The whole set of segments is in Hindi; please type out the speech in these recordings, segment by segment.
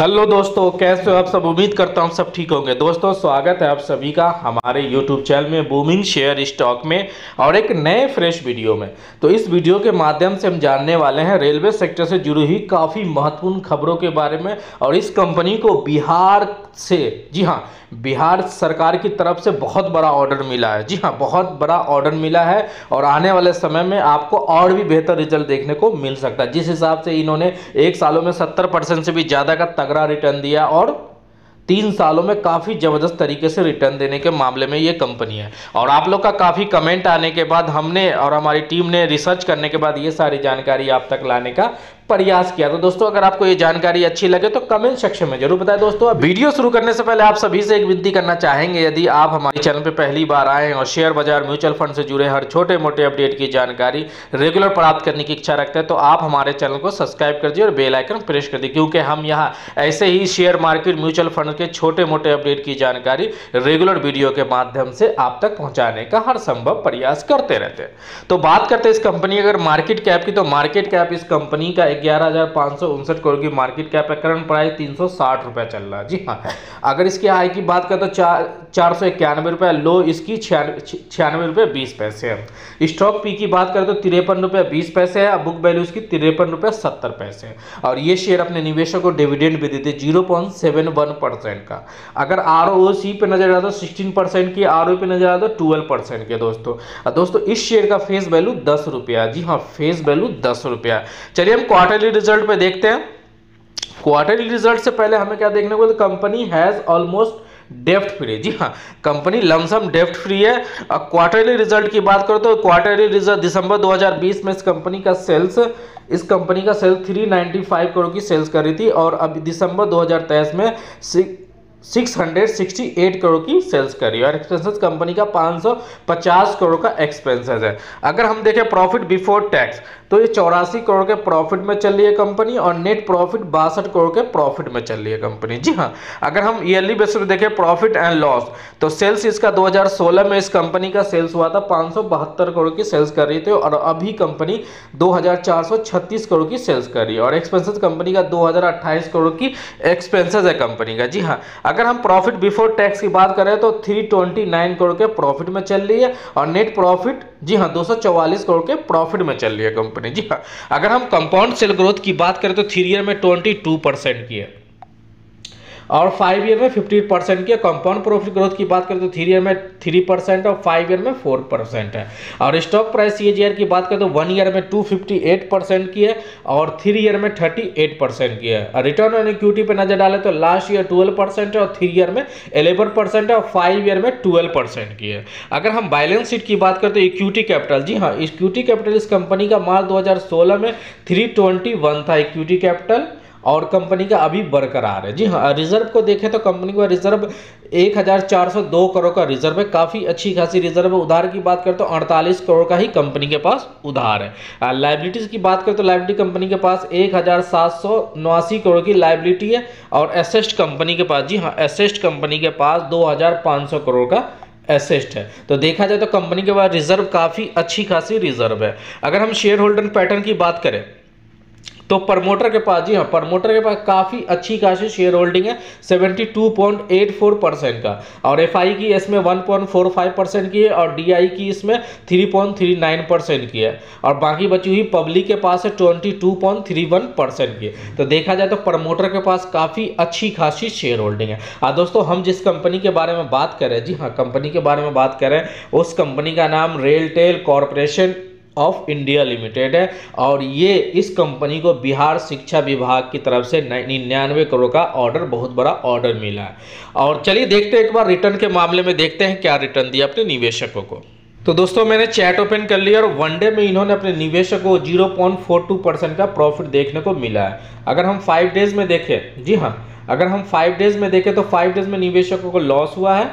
हेलो दोस्तों, कैसे हो आप सब? उम्मीद करता हूँ सब ठीक होंगे। दोस्तों, स्वागत है आप सभी का हमारे यूट्यूब चैनल में बूमिंग शेयर स्टॉक में और एक नए फ्रेश वीडियो में। तो इस वीडियो के माध्यम से हम जानने वाले हैं रेलवे सेक्टर से जुड़ी हुई काफ़ी महत्वपूर्ण खबरों के बारे में और इस कंपनी को बिहार से, जी हाँ बिहार सरकार की तरफ़ से बहुत बड़ा ऑर्डर मिला है। जी हाँ बहुत बड़ा ऑर्डर मिला है और आने वाले समय में आपको और भी बेहतर रिज़ल्ट देखने को मिल सकता है। जिस हिसाब से इन्होंने एक सालों में सत्तर से भी ज़्यादा का तगड़ा रिटर्न दिया और तीन सालों में काफ़ी ज़बरदस्त तरीके से रिटर्न देने के मामले में ये कंपनी है। और आप लोग का काफ़ी कमेंट आने के बाद हमने और हमारी टीम ने रिसर्च करने के बाद ये सारी जानकारी आप तक लाने का प्रयास किया। तो दोस्तों, अगर आपको ये जानकारी अच्छी लगे तो कमेंट सेक्शन में ज़रूर बताएँ। दोस्तों वीडियो शुरू करने से पहले आप सभी से एक विनती करना चाहेंगे। यदि आप हमारे चैनल पे पहली बार आए और शेयर बाज़ार म्यूचुअल फंड से जुड़े हर छोटे मोटे अपडेट की जानकारी रेगुलर प्राप्त करने की इच्छा रखते हैं तो आप हमारे चैनल को सब्सक्राइब कर दिए और बेल आइकन प्रेस कर दिए क्योंकि हम यहाँ ऐसे ही शेयर मार्केट म्यूचुअल फंड के छोटे मोटे अपडेट की जानकारी रेगुलर वीडियो के माध्यम से आप तक पहुँचाने का हर संभव प्रयास करते रहते हैं। तो बात करते हैं इस कंपनी अगर मार्केट कैप की तो मार्केट कैप इस कंपनी का ग्यारह करोड़ की मार्केट कैप है। करंट प्राइस तीन सौ चल रहा है। जी हाँ अगर इसकी हाई की बात करें तो चार चार सौ लो इसकी छियानवे रुपये बीस पैसे है। स्टॉक पी की बात करें तो तिरपन रुपये बीस पैसे है बुक वैल्यू इसकी तिरपन रुपये सत्तर पैसे है। और ये शेयर अपने निवेशक को डिविडेंड भी देते zero point seven one percent का। अगर आर ओ सी पे नज़र आता तो सिक्सटीन परसेंट की आर ओ पे नज़र आता तो ट्वेल्व परसेंट के दोस्तों। दोस्तों, इस शेयर का फेस वैल्यू दस रुपया जी हाँ फेस वैल्यू दस रुपया चलिए हम क्वार्टरली रिज़ल्ट पे देखते हैं। क्वार्टरली रिज़ल्ट से पहले हमें क्या देखने को कंपनी हैज़ ऑलमोस्ट डेफ्ट फ्री जी हाँ कंपनी लमसम डेफ्ट फ्री है। और क्वार्टरली रिज़ल्ट की बात करो तो क्वार्टरली रिज़ल्ट दिसंबर 2020 में इस कंपनी का सेल्स इस कंपनी का सेल्स 395 करोड़ की सेल्स कर रही थी और अब दिसंबर 2023 में 668 करोड़ की सेल्स करी और एक्सपेंसेस कंपनी का 550 करोड़ का एक्सपेंसेस है। अगर हम देखें प्रॉफिट बिफोर टैक्स तो ये चौरासी करोड़ के प्रॉफिट में चल रही है कंपनी और नेट प्रॉफिट बासठ करोड़ के प्रॉफिट में चल रही है कंपनी। जी हाँ अगर हम ईयरली बेसिस पे देखें प्रॉफिट एंड लॉस तो सेल्स इसका 2016 में इस कंपनी का सेल्स हुआ था, पाँच करोड़ की सेल्स कर रही थी और अभी कंपनी 2436 करोड़ की सेल्स कर रही है और एक्सपेंसेस कंपनी का 2028 करोड़ की एक्सपेंसेस है कंपनी का। जी हाँ अगर हम प्रॉफिट बिफोर टैक्स की बात करें तो 329 करोड़ के प्रॉफिट में चल रही है और नेट प्रॉफिट जी हाँ 244 करोड़ के प्रॉफिट में चल रही है कंपनी जी हाँ अगर हम कंपाउंड सेल ग्रोथ की बात करें तो थ्री ईयर में 22 परसेंट की है। और फाइव ईयर में फिफ्टी परसेंट की कंपाउंड प्रॉफिट ग्रोथ की बात करें तो थ्री ईयर में थ्री परसेंट और फाइव ईयर में फोर परसेंट है। और स्टॉक प्राइस सी की बात करें तो वन ईयर में टू फिफ्टी एट परसेंट की है और थ्री ईयर में थर्टी एट परसेंट की है। और रिटर्न ऑन इक्विटी पे नज़र डाले तो लास्ट ईयर ट्वेल्व परसेंट है और थ्री ईयर में एलेवन परसेंट है और फाइव ईयर में ट्वेल्व परसेंट की है। अगर हम बैलेंस शीट की बात करें तो इक्विटी कैपिटल जी हाँ इक्विटी कैपिटल इस कंपनी का मार्च 2016 में 321 था। इक्विटी कैपिटल और कंपनी का अभी बरकरार है। जी हाँ रिज़र्व को देखें तो कंपनी का रिज़र्व 1402 करोड़ का रिज़र्व है। काफ़ी अच्छी खासी रिज़र्व है। उधार की बात करें तो 48 करोड़ का ही कंपनी के पास उधार है। लाइबिलिटीज़ की बात करें तो लाइबिलिटी कंपनी के पास एक हज़ार सात सौ नवासी करोड़ की लाइबिलिटी है और एसेस्ट कंपनी के पास, जी हाँ एसेस्ट कंपनी के पास दो हज़ार पाँच सौ करोड़ का एसेस्ट है। तो देखा जाए तो कंपनी के पास रिज़र्व काफ़ी अच्छी खासी रिज़र्व है। अगर हम शेयर होल्डर पैटर्न की बात करें तो प्रमोटर के पास, जी हाँ प्रमोटर के पास काफ़ी अच्छी खासी शेयर होल्डिंग है 72.84 परसेंट का। और एफआई की इसमें 1.45 परसेंट की है, और डीआई की इसमें 3.39 परसेंट की है। और बाकी बची हुई पब्लिक के पास है 22.31 परसेंट की तो देखा जाए तो प्रमोटर के पास काफ़ी अच्छी खासी शेयर होल्डिंग है। और दोस्तों, हम जिस कंपनी के बारे में बात कर हैं, जी हाँ कंपनी के बारे में बात कर हैं, उस कंपनी का नाम RailTel Corporation of India Limited है। और ये इस कंपनी को बिहार शिक्षा विभाग की तरफ़ से निन्यानवे करोड़ का ऑर्डर बहुत बड़ा ऑर्डर मिला है। और चलिए देखते हैं एक बार रिटर्न के मामले में देखते हैं क्या रिटर्न दिया अपने निवेशकों को। तो दोस्तों, मैंने चैट ओपन कर लिया और वनडे में इन्होंने अपने निवेशक को 0.42 परसेंट का प्रॉफिट देखने को मिला है। अगर हम फाइव डेज़ में देखें जी हाँ अगर हम फाइव डेज़ में देखें तो फाइव डेज़ में निवेशकों को लॉस हुआ है।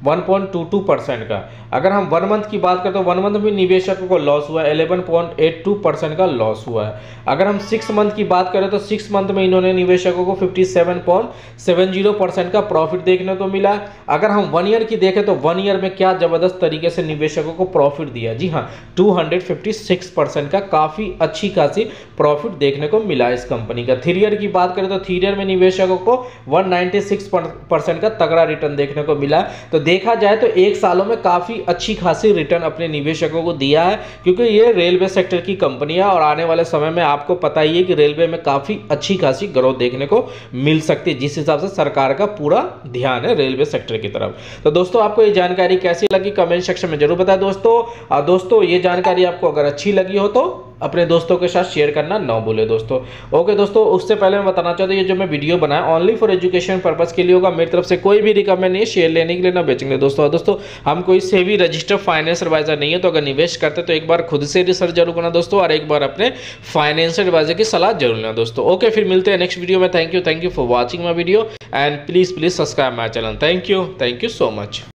1.22 परसेंट का। अगर हम वन मंथ की बात करें तो वन मंथ में निवेशकों को लॉस हुआ है 11.82 परसेंट का लॉस हुआ है। अगर हम सिक्स मंथ की बात करें तो सिक्स मंथ में इन्होंने निवेशकों को 57.70 परसेंट का प्रॉफिट देखने को मिला। अगर हम वन ईयर की देखें तो वन ईयर में क्या ज़बरदस्त तरीके से निवेशकों को प्रॉफिट दिया जी हाँ 256 परसेंट का काफ़ी अच्छी खासी प्रॉफिट देखने को मिला इस कंपनी का। थ्री ईयर की बात करें तो थ्री ईयर में निवेशकों को 196 परसेंट का तगड़ा रिटर्न देखने को मिला। तो देखा जाए तो एक सालों में काफ़ी अच्छी खासी रिटर्न अपने निवेशकों को दिया है, क्योंकि ये रेलवे सेक्टर की कंपनी है और आने वाले समय में आपको पता ही है कि रेलवे में काफ़ी अच्छी खासी ग्रोथ देखने को मिल सकती है, जिस हिसाब से सरकार का पूरा ध्यान है रेलवे सेक्टर की तरफ़। तो दोस्तों, आपको ये जानकारी कैसी लगी? कमेंट सेक्शन में ज़रूर बताएँ दोस्तों। दोस्तों, ये जानकारी आपको अगर अच्छी लगी हो तो अपने दोस्तों के साथ शेयर करना ना भूले दोस्तों। ओके दोस्तों, उससे पहले मैं बताना चाहता हूँ, ये जो मैं वीडियो बनाया ओनली फॉर एजुकेशन पर्पज के लिए होगा, मेरी तरफ़ से कोई भी रिकमेंड नहीं है शेयर लेने के लिए ना बेचेंगे दोस्तों दोस्तों, हम कोई से भी रजिस्टर्ड फाइनेंस एडवाइजर नहीं है तो अगर निवेश करते तो एक बार खुद से रिसर्च ज़रूर करना दोस्तों, और एक बार अपने फाइनेंशियल एडवाइजर की सलाह ज़रूर लेना दोस्तों। ओके फिर मिलते हैं नेक्स्ट वीडियो में। Thank you thank you for watching my video and please please subscribe my channel thank you thank you so much